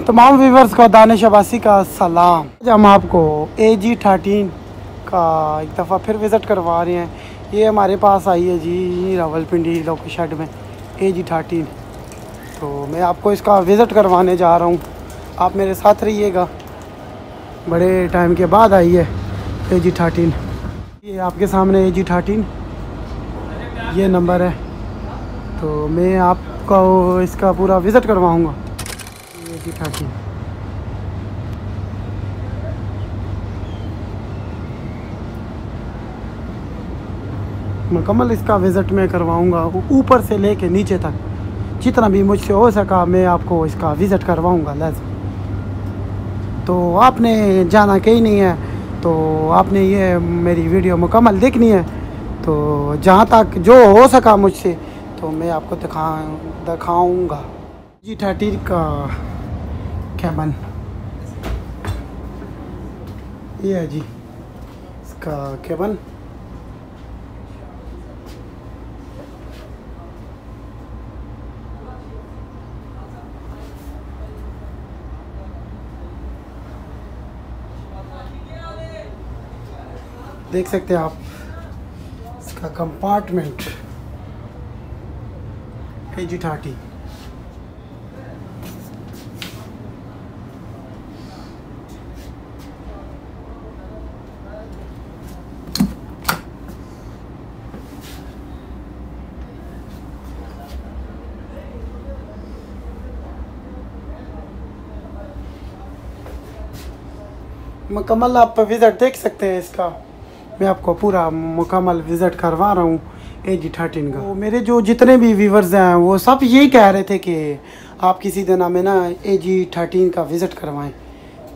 तमाम व्यूवर्स को दानिश अब्बासी का सलाम। आज हम आपको ए जी थर्टीन का एक दफ़ा फिर विज़िट करवा रहे हैं। ये हमारे पास आई है जी, रावलपिंडी लोकी शेड में ए जी थर्टीन तो मैं आपको इसका विज़िट करवाने जा रहा हूँ। आप मेरे साथ रहिएगा। बड़े टाइम के बाद आई है ए जी थर्टीन ये आपके सामने ए जी थर्टीन ये नंबर है। तो मैं आपको इसका पूरा विज़िट करवाऊँगा। जी थर्टीन मुकम्मल इसका विज़िट मैं करवाऊँगा, ऊपर से लेके नीचे तक। जितना भी मुझसे हो सका, मैं आपको इसका विज़िट करवाऊँगा लाजम तो आपने जाना कहीं नहीं है तो आपने ये मेरी वीडियो मुकम्मल देखनी है। तो जहाँ तक जो हो सका मुझसे तो मैं आपको दिखा दिखाऊँगा। जी थर्टी का कैबन ये है जी इसका कैबन देख सकते हैं आप इसका कंपार्टमेंट ए जी थर्टी मुकम्मल आप विज़िट देख सकते हैं इसका। मैं आपको पूरा मुकम्मल विज़िट करवा रहा हूँ ए जी थर्टीन का। तो मेरे जो जितने भी व्यूवर्स हैं, वो सब यही कह रहे थे कि आप किसी दिन हमें ना ए जी थर्टीन का विज़िट करवाएँ।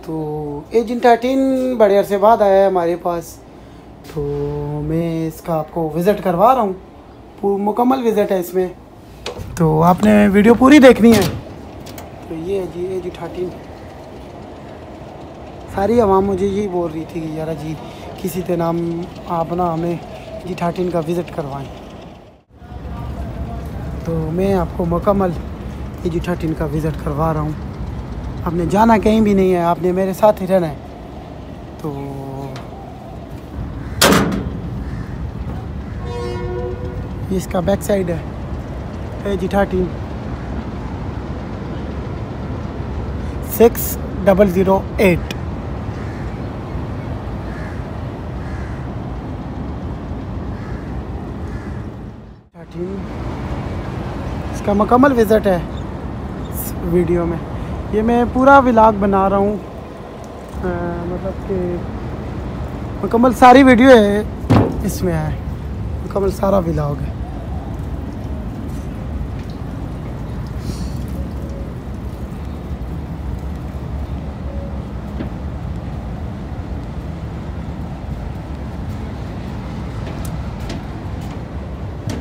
तो ए जी थर्टीन बड़े अरसे बाद आया है हमारे पास। तो मैं इसका आपको विज़िट करवा रहा हूँ। मुकम्मल विज़िट है इसमें। तो आपने वीडियो पूरी देखनी है? तो ये है जी ए जी थर्टीन सारी आवाम मुझे यही बोल रही थी कि यार जी किसी दिन नाम आप ना हमें जी थर्टीन का विज़िट करवाएँ। तो मैं आपको मुकम्मल ये जी थर्टीन का विज़िट करवा रहा हूँ। आपने जाना कहीं भी नहीं है, आपने मेरे साथ ही रहना है। तो ये इसका बैक साइड है। A G thirteen six double zero eight इसका मकमल विज़िट है इस वीडियो में। ये मैं पूरा विलाग बना रहा हूँ। मतलब कि मकमल सारी वीडियो है, इसमें है। मकमल सारा विलाग है।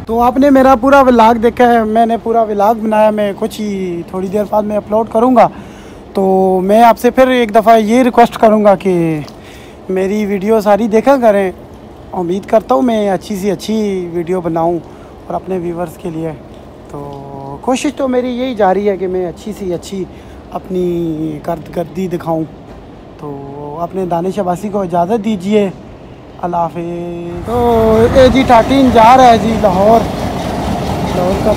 तो आपने मेरा पूरा व्लाग देखा है, मैंने पूरा व्लाग बनाया, मैं कुछ ही थोड़ी देर बाद मैं अपलोड करूँगा। तो मैं आपसे फिर एक दफ़ा ये रिक्वेस्ट करूँगा कि मेरी वीडियो सारी देखा करें। उम्मीद करता हूँ मैं अच्छी सी अच्छी वीडियो बनाऊँ और अपने व्यूवर्स के लिए। तो कोशिश तो मेरी यही जारी है कि मैं अच्छी सी अच्छी अपनी करदगर्दी दिखाऊँ। तो अपने दानिश अब्बासी को इजाज़त दीजिए। हाफिज़। तो ए जी थर्टीन जा रहा है जी लाहौर। लाहौर का